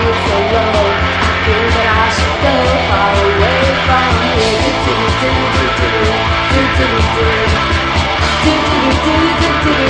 feel so low. do do do do do do do do do do Do do do do do do do do do do do do do do.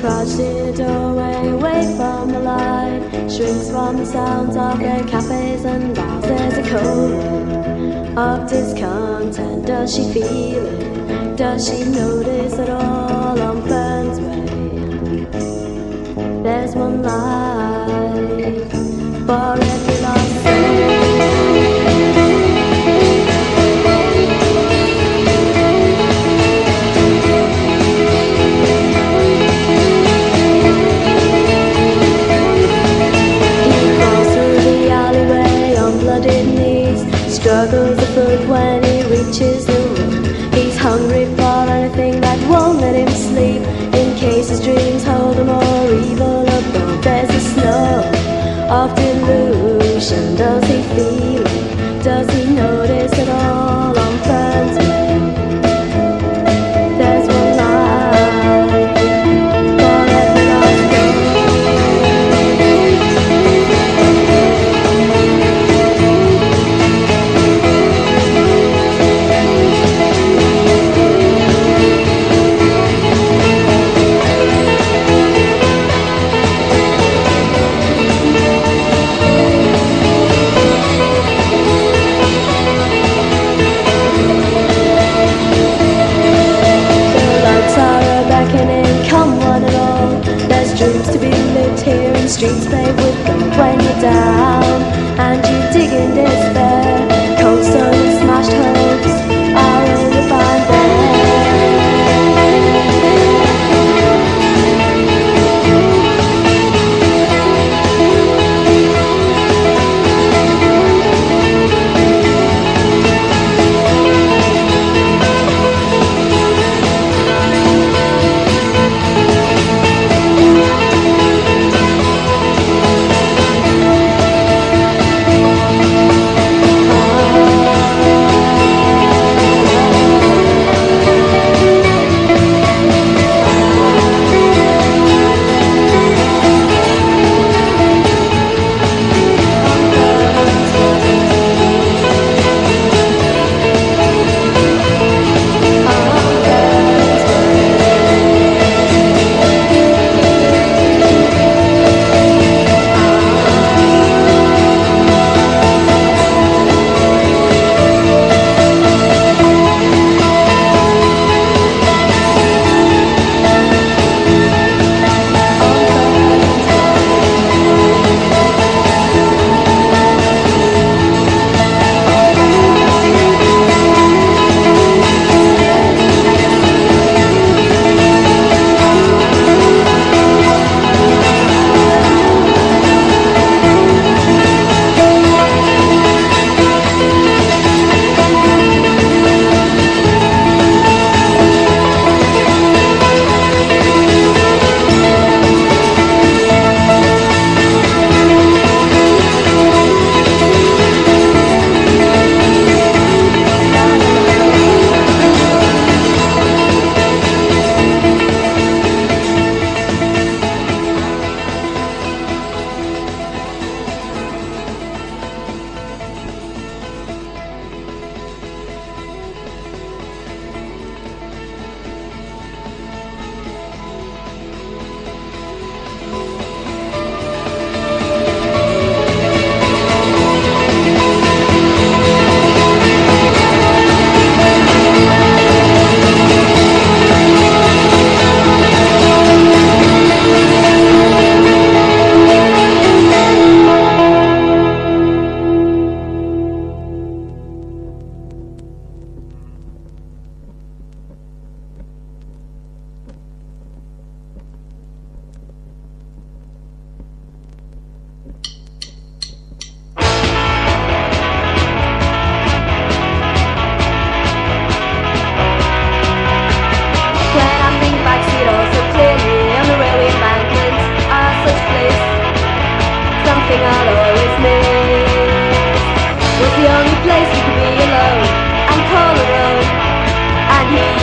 crouched in the doorway, away from the light. Shrinks from the sounds of their cafes and bars. There's a cold of discontent. Does she feel it? Does she notice it all? of delusion.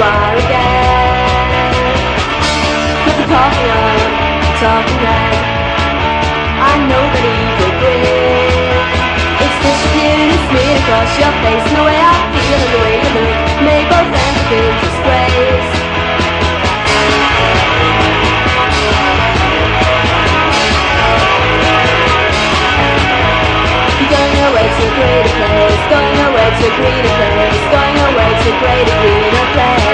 try again. put the coffee on, I'm talking. I know that he could grin. It's this appearing, it's me across your face. And the way I feel and the way you look may both end up in disgrace. Going away to a greater place, going away to a greener place, going away to a greater, greener place.